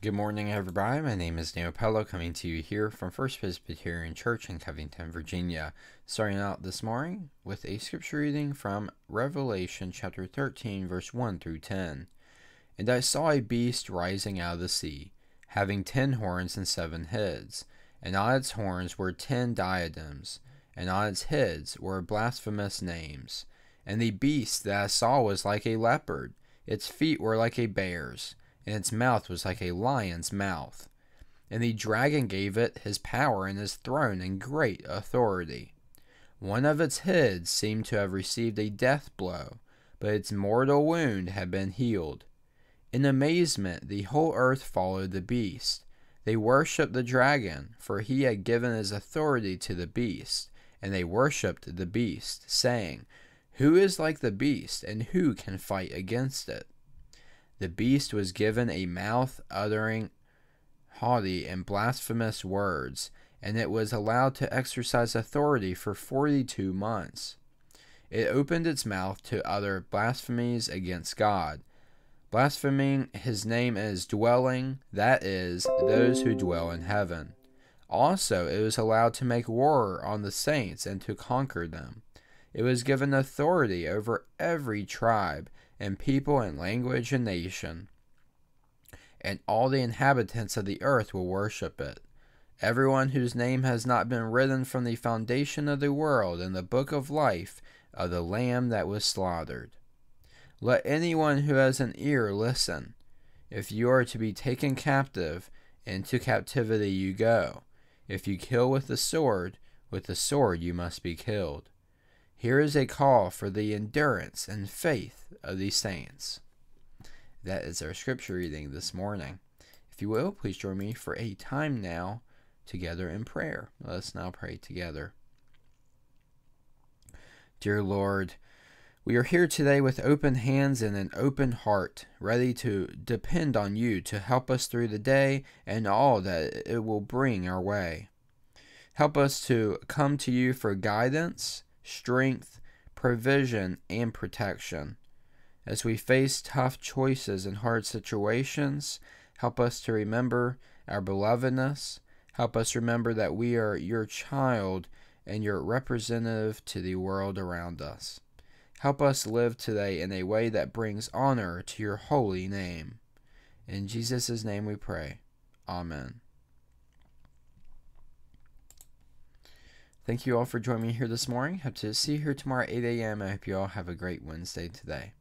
Good morning, everybody. My name is Neil Pello, coming to you here from First Presbyterian Church in Covington, Virginia. Starting out this morning with a scripture reading from Revelation chapter 13, verse 1 through 10. And I saw a beast rising out of the sea, having ten horns and seven heads, and on its horns were ten diadems, and on its heads were blasphemous names. And the beast that I saw was like a leopard, its feet were like a bear's and its mouth was like a lion's mouth. And the dragon gave it his power and his throne and great authority. One of its heads seemed to have received a death blow, but its mortal wound had been healed. In amazement, the whole earth followed the beast. They worshipped the dragon, for he had given his authority to the beast, and they worshipped the beast, saying, Who is like the beast, and who can fight against it? The beast was given a mouth uttering haughty and blasphemous words, and it was allowed to exercise authority for forty two months. It opened its mouth to utter blasphemies against God, blaspheming his name as dwelling, that is, those who dwell in heaven. Also, it was allowed to make war on the saints and to conquer them. It was given authority over every tribe and people and language and nation. And all the inhabitants of the earth will worship it. Everyone whose name has not been written from the foundation of the world in the book of life of the Lamb that was slaughtered. Let anyone who has an ear listen. If you are to be taken captive, into captivity you go. If you kill with the sword, with the sword you must be killed. Here is a call for the endurance and faith of these saints. That is our scripture reading this morning. If you will, please join me for a time now together in prayer. Let us now pray together. Dear Lord, we are here today with open hands and an open heart, ready to depend on you to help us through the day and all that it will bring our way. Help us to come to you for guidance strength, provision, and protection. As we face tough choices and hard situations, help us to remember our belovedness. Help us remember that we are your child and your representative to the world around us. Help us live today in a way that brings honor to your holy name. In Jesus' name we pray. Amen. Thank you all for joining me here this morning. Hope to see you here tomorrow at 8 a.m. I hope you all have a great Wednesday today.